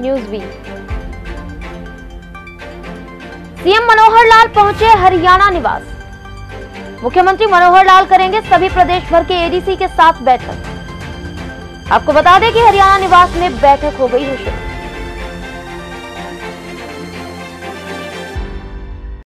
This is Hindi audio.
न्यूज़ वी। सीएम मनोहर लाल पहुँचे हरियाणा निवास। मुख्यमंत्री मनोहर लाल करेंगे सभी प्रदेश भर के एडीसी के साथ बैठक। आपको बता दें कि हरियाणा निवास में बैठक हो गई है शुरू